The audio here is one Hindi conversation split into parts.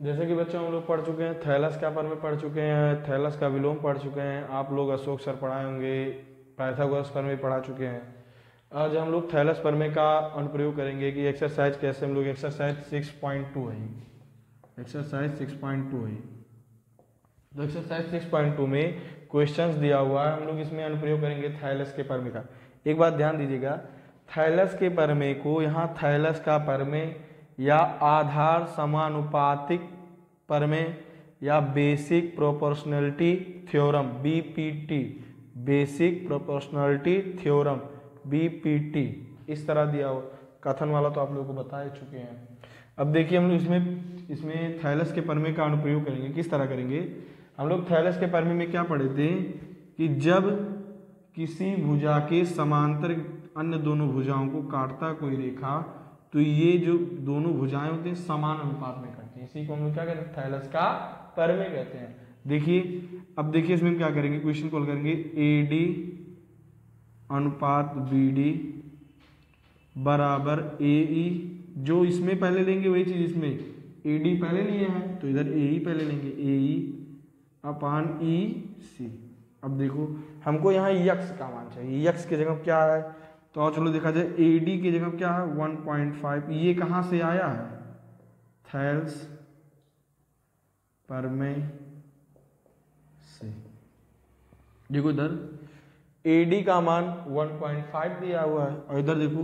जैसे कि बच्चों, हम लोग पढ़ चुके हैं, थैलस क्या पर में पढ़ चुके हैं, थैलस का विलोम पढ़ चुके हैं, आप लोग अशोक सर पढ़ाए होंगे, पाइथागोरस पर में पढ़ा चुके हैं। आज हम लोग थैलस पर में का अनुप्रयोग करेंगे कि एक्सरसाइज कैसे हम लोग एक्सरसाइज सिक्स पॉइंट टू है। एक्सरसाइज सिक्स पॉइंट टू है। तो एक्सरसाइज सिक्स पॉइंट टू में क्वेश्चन दिया हुआ है, हम लोग इसमें अनुप्रयोग करेंगे थैलस के परमे का। एक बात ध्यान दीजिएगा, थैलस के परमे को, यहाँ थैलस का परमे या आधार समानुपातिक परमे या basic proportionality theorem BPT basic proportionality theorem BPT इस तरह दिया हुआ, कथन वाला तो आप लोगों को बता चुके हैं। अब देखिए हम लोग इसमें इसमें थैलस के परमे का अनुप्रयोग करेंगे, किस तरह करेंगे? हम लोग थैलस के परमे में क्या पढ़े थे? कि जब किसी भुजा के समांतर अन्य दोनों भुजाओं को काटता कोई रेखा तो ये जो दोनों भुजाएँ होती हैं, समान अनुपात में कटती हैं। इसी को हम लोग क्या कहते हैं? थैलस का परमे कहते हैं। देखिए, अब देखिए इसमें हम क्या करेंगे? क्वेश्चन कॉल करेंगे। ए डी अनुपात बी डी बराबर ए ई जो इसमें पहले लेंगे, वही चीज़ इसमें। ए डी पहले लिए हैं तो इधर ए ई पहले लेंगे। ए ई अपान ई सी अब देखो, हमको यहाँ यक्स का मान चाहिए। यक्स की जगह क्या है? तो और चलो देखा जाए ए डी की जगह क्या है? वन पॉइंट फाइव ये कहाँ से आया है? थैल्स पर में से। देखो इधर ए डी का मान 1.5 दिया हुआ है, और इधर देखो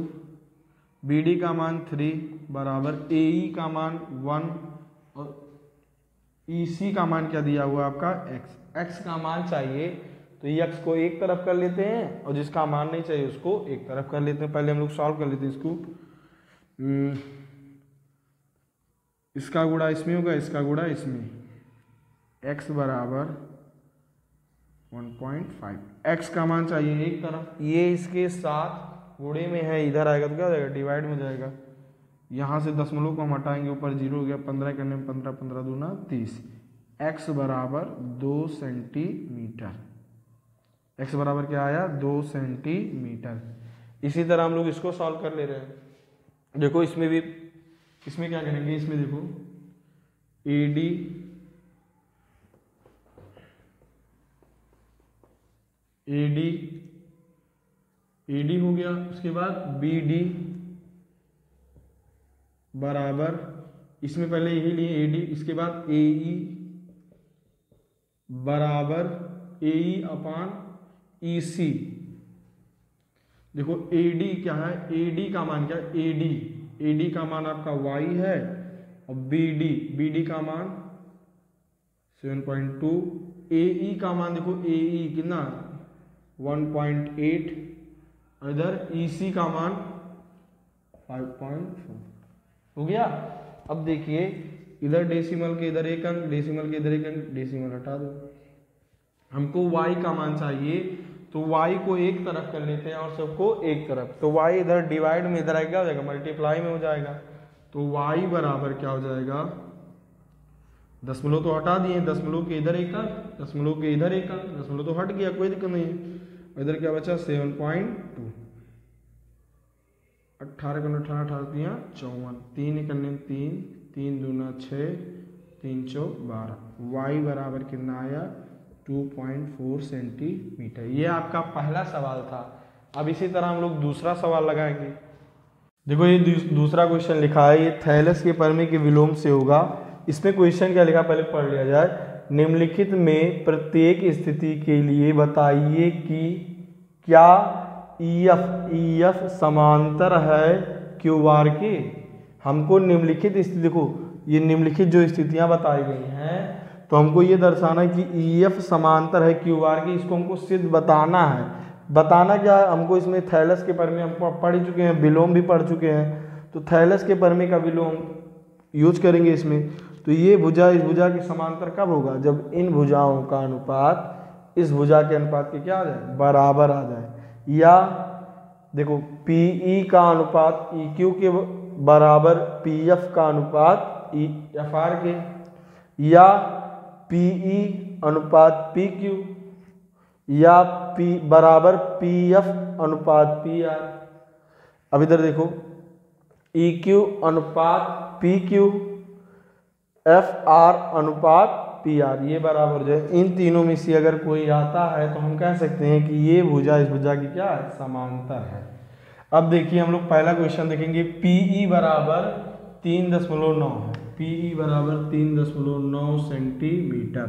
बी डी का मान थ्री बराबर ए ई का मान वन और ई सी का मान क्या दिया हुआ है आपका? एक्स एक्स का मान चाहिए तो एक्स को एक तरफ़ कर लेते हैं और जिसका मान नहीं चाहिए उसको एक तरफ़ कर लेते हैं। पहले हम लोग सॉल्व कर लेते हैं इसको। इसका गुड़ा इसमें होगा, इसका गुड़ा इसमें। एक्स बराबर 1.5 एक्स का मान चाहिए एक तरफ़। ये इसके साथ गुड़े में है, इधर आएगा तो क्या हो जाएगा? डिवाइड में जाएगा। यहाँ से दशमलव को हम हटाएँगे, ऊपर ज़ीरो हो गया, पंद्रह करने में पंद्रह पंद्रह दूना तीस। एक्स बराबर दो सेंटीमीटर एक्स बराबर क्या आया? दो सेंटीमीटर इसी तरह हम लोग इसको सॉल्व कर ले रहे हैं। देखो, इसमें भी, इसमें क्या करेंगे? इसमें देखो A D A D A D हो गया। उसके बाद बी डी बराबर, इसमें पहले यही लिए ए डी इसके बाद ए ई बराबर ए ई अपान ई सी देखो ए डी क्या है? ए डी का मान क्या है? ए डी ए डी का मान आपका वाई है, और बी डी बी डी का मान seven point two A E का मान देखो ए ई कितना? 1.8 इधर ईसी का मान 5.4 हो गया? अब देखिए, इधर डेसिमल के इधर एक अंक डेसिमल के इधर एक अंक डेसिमल हटा दो। हमको y का मान चाहिए तो y को एक तरफ़ कर लेते हैं और सबको एक तरफ़। तो y इधर डिवाइड में इधर आएगा, हो जाएगा मल्टीप्लाई में हो जाएगा। तो y बराबर क्या हो जाएगा? दशमलव तो हटा दिए दशमलव के इधर एक अंक दशमलव के इधर एक अंक दशमलव तो हट गया, कोई दिक्कत नहीं है। इधर क्या बचा? सेवन पॉइंट टू अट्ठारह का अठारह अठारह तिया चौवन। तीन इकन्ने तीन। तीन दूना छः, तीन चौ बारह। वाई बराबर कितना आया? टू पॉइंट फोर सेंटीमीटर ये आपका पहला सवाल था। अब इसी तरह हम लोग दूसरा सवाल लगाएँगे। देखो, ये दूसरा क्वेश्चन लिखा है, ये थैलस के परमे के विलोम से होगा। इसमें क्वेश्चन क्या लिखा? पहले पढ़ लिया जाए। निम्नलिखित में प्रत्येक स्थिति के लिए बताइए कि क्या ई एफ़ ई एफ़ समांतर है क्यू आर के? हमको निम्नलिखित स्थिति, देखो, ये निम्नलिखित जो स्थितियाँ बताई गई हैं तो हमको ये दर्शाना है कि ई एफ़ समांतर है क्यू आर के, इसको हमको सिद्ध बताना है। बताना क्या है? हमको इसमें थैलस के परमे हम पढ़ चुके हैं, विलोम भी पढ़ चुके हैं। तो थैलस के परमे का विलोम यूज़ करेंगे इसमें। तो ये भुजा, इस भुजा के समांतर कब होगा? जब इन भुजाओं का अनुपात, इस भुजा के अनुपात के क्या आ जाए? बराबर आ जाए। या देखो पी ई का अनुपात ई क्यू के बराबर पी एफ़ का अनुपात ई एफ़ आर के। या पी ई अनुपात पी क्यू या पी बराबर पी एफ़ अनुपात पी आर अब इधर देखो ई क्यू अनुपात पी क्यू एफ़ आर अनुपात पी आर ये बराबर हो जाए इन तीनों में से अगर कोई आता है तो हम कह सकते हैं कि ये भुजा इस भुजा की क्या है समांतर है। अब देखिए हम लोग पहला क्वेश्चन देखेंगे पीई बराबर तीन दशमलव नौ है। पीई बराबर तीन दशमलव नौ सेंटीमीटर।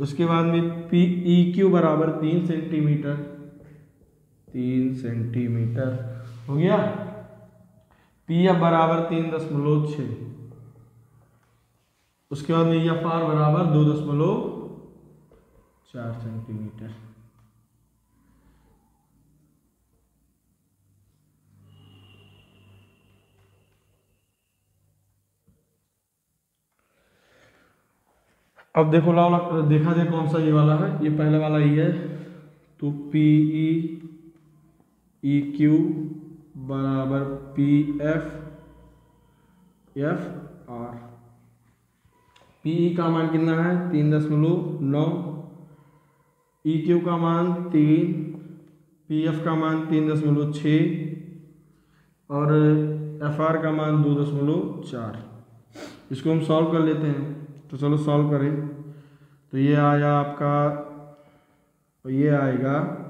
उसके बाद में पी ई क्यू बराबर तीन सेंटीमीटर। तीन सेंटीमीटर। हो गया? पी एफ़ बराबर तीन दशमलव छ उसके बाद में एफ़ आर बराबर दो दशमलव चार सेंटीमीटर। अब देखो लाओ देखा जाए कौन सा ये वाला है, ये पहले वाला ही है। तो पी ई ई क्यू बराबर P F F R P E का मान कितना है? तीन दशमलव नौ। ई क्यू का मान तीन पी एफ़ का मान तीन दशमलव छ और एफ़ आर का मान दो दशमलव चार। इसको हम सॉल्व कर लेते हैं। तो चलो सॉल्व करें। तो ये आया आपका ये आएगा।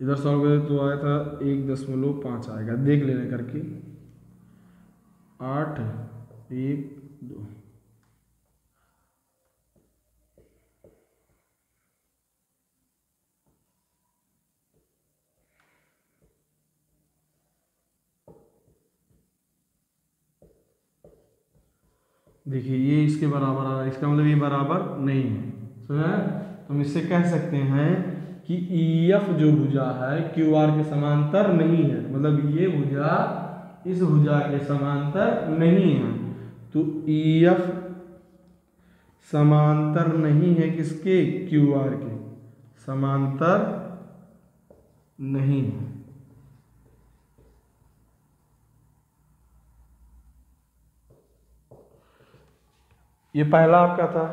इधर सॉल्व करें तो आया था एक दशमलव पाँच आएगा। देख लेने करके। आठ, एक, दो। देखिए, ये इसके बराबर आ रहा है इसका मतलब ये बराबर नहीं है। समझ तो हम इससे कह सकते हैं कि ई एफ़ जो भुजा है क्यू आर के समांतर नहीं है। मतलब ये भुजा इस भुजा के समांतर नहीं है। तो ई एफ़ समांतर नहीं है किसके? क्यू आर के। समांतर नहीं है। ये पहला आपका था,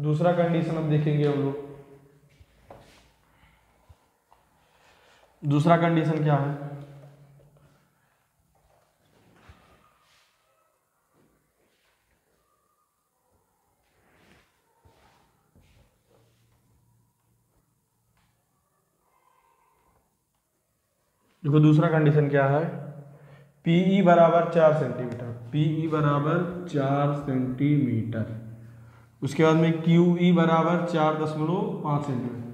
दूसरा कंडीशन अब देखेंगे हम लोग। दूसरा कंडीशन क्या है? देखो, दूसरा कंडीशन क्या है? पीई बराबर चार सेंटीमीटर पीई बराबर चार सेंटीमीटर उसके बाद में क्यू ई बराबर चार दशमलव पाँच सेंटीमीटर।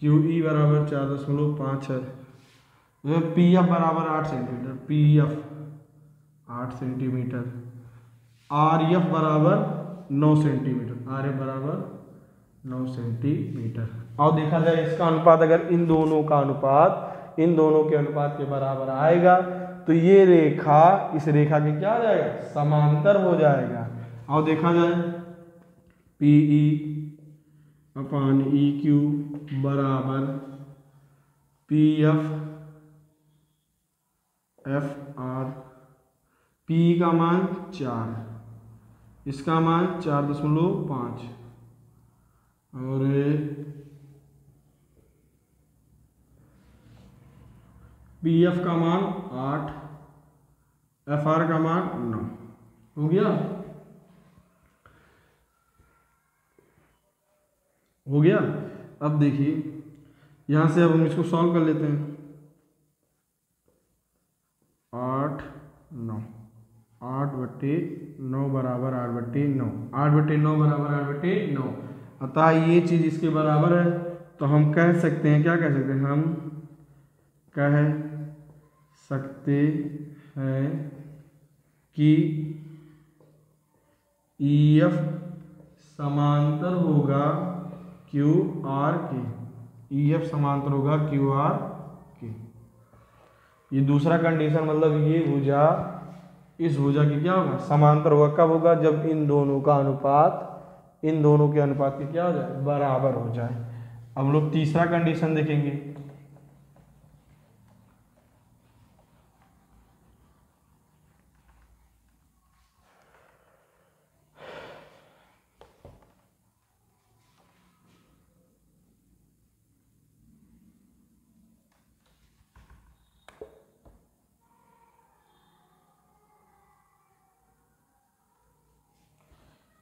क्यू ई बराबर चार दशमलव पाँच है पी एफ़ बराबर आठ सेंटीमीटर पी एफ़ आठ सेंटीमीटर। आर एफ़ बराबर नौ सेंटीमीटर आर एफ़ बराबर नौ सेंटीमीटर। और देखा जाए इसका अनुपात, अगर इन दोनों का अनुपात, इन दोनों के अनुपात के बराबर आएगा तो ये रेखा, इस रेखा के क्या हो जाएगा? समांतर हो जाएगा। और देखा जाए P E upon E Q बराबर P F F R P का मान चार, इसका मान चार दशमलव पाँच। और पी एफ़ का मान आठ एफ़ आर का मान नौ। हो गया? हो गया? अब देखिए, यहाँ से अब हम इसको सॉल्व कर लेते हैं। आठ, नौ। आठ बट्टे नौ बराबर आठ बट्टे नौ। आठ बट्टे नौ बराबर आठ बट्टे नौ। अतः ये चीज़ इसके बराबर है। तो हम कह सकते हैं, क्या कह सकते हैं? हम कह सकते हैं कि ई एफ़ समांतर होगा क्यू आर के ई एफ़ समांतर होगा क्यू आर के ये दूसरा कंडीशन मतलब ये भुजा, इस भुजा की क्या होगा? समांतर होगा। कब होगा? जब इन दोनों का अनुपात, इन दोनों के अनुपात के क्या हो जाए? बराबर हो जाए। अब लोग तीसरा कंडीशन देखेंगे।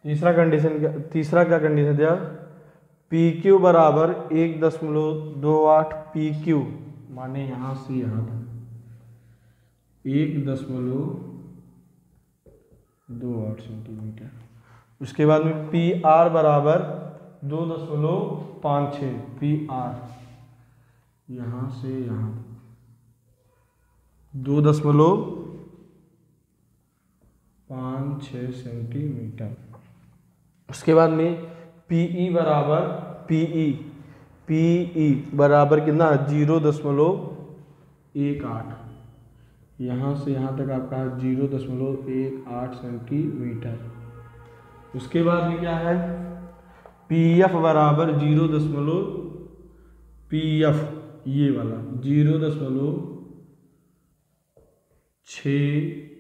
तीसरा कंडीशन क्या तीसरा क्या कंडीशन दिया? पी क्यू बराबर एक दशमलव दो आठ पी क्यू माने यहाँ से यहाँ तक। एक दशमलव दो आठ सेंटीमीटर उसके बाद में पी आर बराबर दो दशमलव पाँच छ पी आर यहाँ से यहाँ दो दशमलव पाँच छ सेंटीमीटर उसके बाद में पी ई बराबर पी ई पी ई बराबर कितना? ज़ीरो दशमलव एक आठ। यहाँ से यहाँ तक आपका ज़ीरो दशमलव एक आठ सेंटीमीटर। उसके बाद में क्या है? पी एफ़ बराबर ज़ीरो दशमलव पी एफ़ ये वाला। ज़ीरो दशमलव छ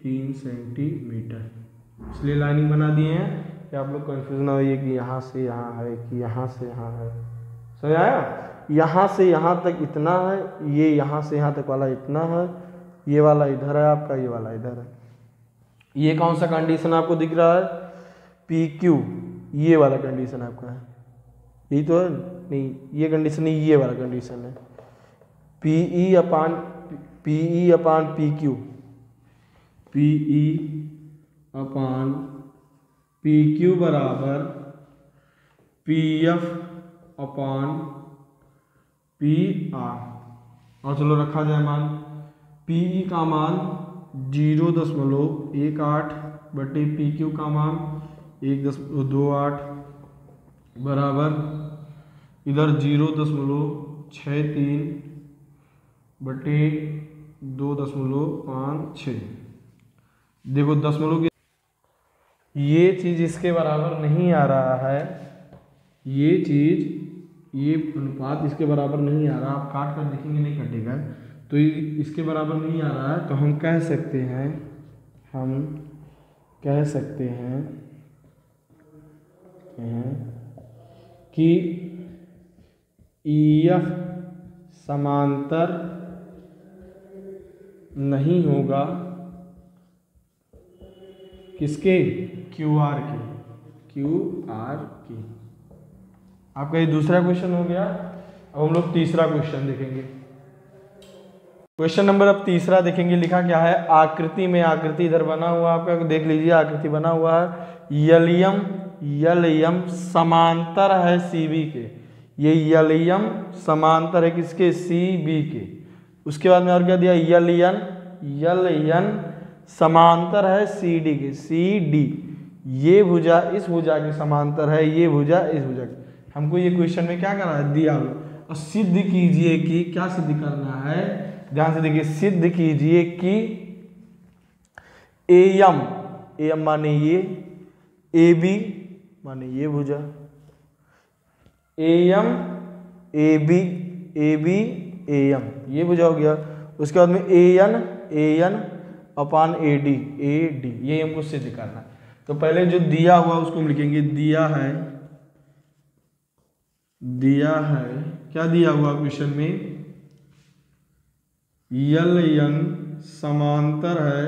तीन सेंटीमीटर। इसलिए लाइनिंग बना दिए हैं। कि आप लोग कंफ्यूज ना होइए कि यहाँ से यहाँ है, कि यहाँ से यहाँ है। समझ आया? यहाँ से यहाँ तक इतना है, ये यहाँ से यहाँ तक वाला इतना है, ये वाला इधर है आपका, ये वाला इधर है। ये कौन सा कंडीशन आपको दिख रहा है? पी क्यू ये वाला कंडीशन आपका है। यही तो है? नहीं, ये कंडीशन नहीं, ये वाला कंडीशन है। P E upon P E upon P Q P E upon P Q बराबर P F upon P R और चलो रखा जाए मान। पी ई का मान ज़ीरो दशमलव एक आठ बटे पी क्यू का मान एक दशमलव दो आठ बराबर इधर ज़ीरो दशमलव छः तीन बटे दो दशमलव पाँच छः। देखो, दशमलव के ये चीज़ इसके बराबर नहीं आ रहा है। ये चीज़, ये अनुपात इसके बराबर नहीं आ रहा। आप काट कर देखेंगे, नहीं कटेगा। तो इसके बराबर नहीं आ रहा है तो हम कह सकते हैं, हम कह सकते हैं कि ईएफ समांतर नहीं होगा। किसके? क्यू आर के। क्यू आर के। आपका ये दूसरा क्वेश्चन हो गया। अब हम लोग तीसरा क्वेश्चन देखेंगे। क्वेश्चन नंबर अब तीसरा देखेंगे। लिखा क्या है? आकृति में आकृति इधर बना हुआ आपका। देख लीजिए आकृति बना हुआ है। यलियम यलियम समांतर है सी बी के। ये यलियम समांतर है किसके? सी बी के। उसके बाद में और क्या दिया? यलियन यलियन समांतर है सी डी के सी डी ये भुजा, इस भुजा के समांतर है, ये भुजा, इस भुजा के। हमको ये क्वेश्चन में क्या करना है? दिया हुआ। और सिद्ध कीजिए कि क्या सिद्ध करना है? ध्यान से देखिए, सिद्ध कीजिए कि एयम एम माने ये ए बी माने ये भुजा। A M A B A B M ये भुजा हो गया। उसके बाद में A N A N upon A D A D ये हमको सिद्ध करना है। तो पहले जो दिया हुआ उसको हम लिखेंगे, दिया है दिया है, क्या दिया हुआ क्वेश्चन में? यल यन समांतर है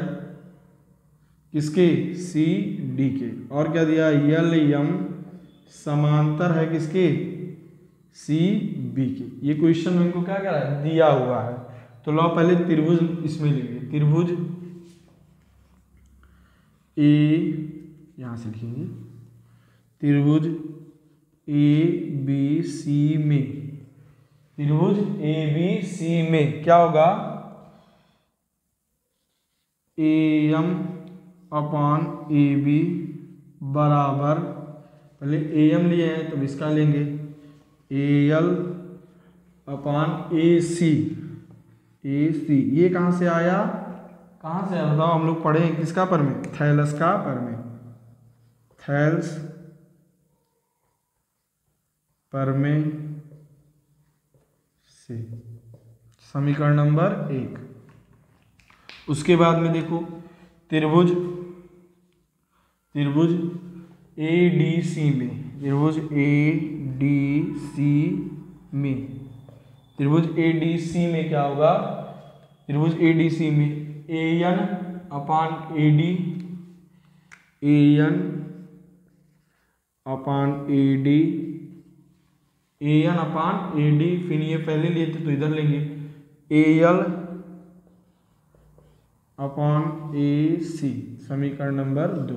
किसके? सी डी के। और क्या दिया? यल यम समांतर है किसके? सी बी के। ये क्वेश्चन इनको क्या रहा है? दिया हुआ है। तो लो पहले त्रिभुज इसमें लेंगे त्रिभुज ए यहाँ से लिखेंगे, त्रिभुज ए, बी, सी में। त्रिभुज ए, बी, सी में क्या होगा? A M upon A B बराबर, पहले ए एम लिए हैं तो इसका लेंगे। ए एल अपॉन ए सी ए सी, ये कहाँ से आया? कहाँ से आया? बताओ, हम लोग पढ़े हैं किसका पर में? थैलस का पर में। थैल्स पर में से। समीकरण नंबर एक। उसके बाद में देखो, त्रिभुज त्रिभुज ए डी सी में, त्रिभुज ए डी सी में। त्रिभुज ए डी सी में क्या होगा? त्रिभुज ए डी सी में। A N upon A D A N upon A D A N upon A D फिर ये पहले लिए थे तो इधर लेंगे। ए एल अपान ए सी समीकरण नंबर दो।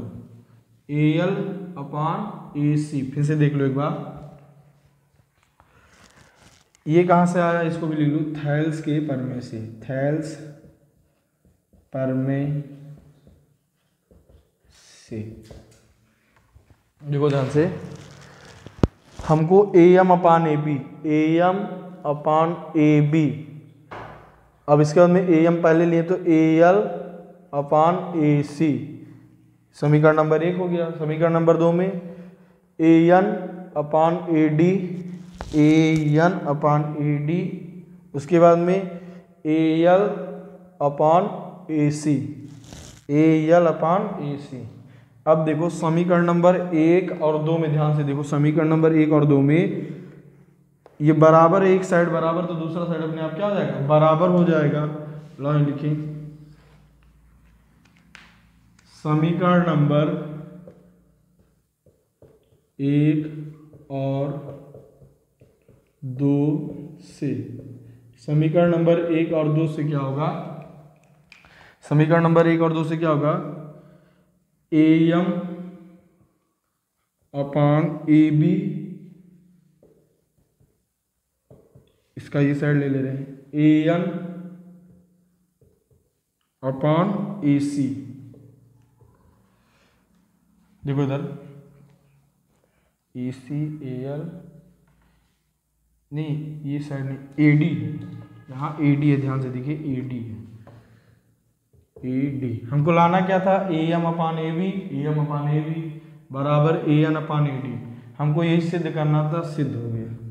ए एल अपान ए सी फिर से देख लो एक बार। ये कहाँ से आया? इसको भी लिख लो थैल्स के परमे से। थैल्स परमे से। देखो ध्यान से। हमको A M upon A B A M upon A B अब इसके बाद में ए एम पहले लिए तो ए एल अपान ए सी समीकरण नंबर एक हो गया। समीकरण नंबर दो में A N upon A D A N upon A D उसके बाद में A L upon A C A L अपान ए सी अब देखो समीकरण नंबर एक और दो में, ध्यान से देखो समीकरण नंबर एक और दो में, ये बराबर एक साइड बराबर तो दूसरा साइड अपने आप क्या हो जाएगा? बराबर हो जाएगा। लाइन लिखिए समीकरण नंबर एक और दो से। समीकरण नंबर एक और दो से क्या होगा? समीकरण नंबर एक और दो से क्या होगा? A M upon A B इसका ये साइड ले ले रहे हैं। ए एन अपान ए सी देखो इधर। ए सी ए एल नहीं, ये साइड नहीं ए डी यहाँ ए डी है, ध्यान से देखिए ए डी है। ए डी हमको लाना क्या था? A M upon A B A M upon A B बराबर A N upon A D हमको यही सिद्ध करना था, सिद्ध हो गया।